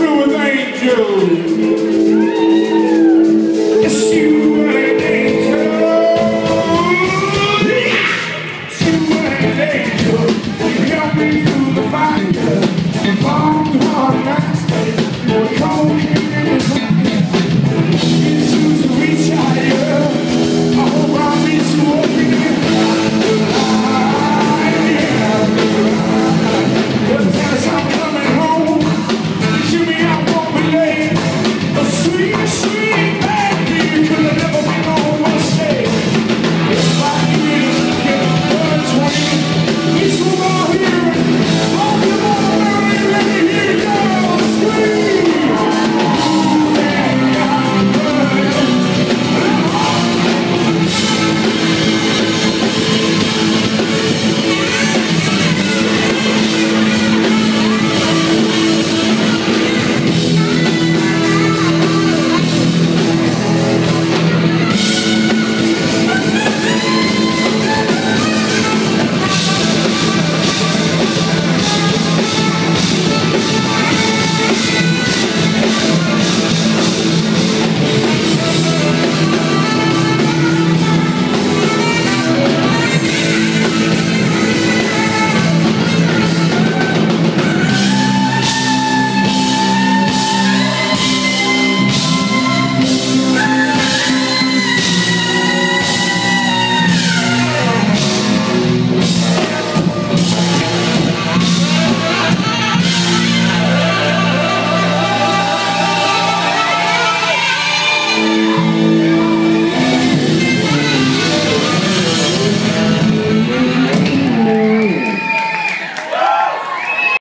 through with angels.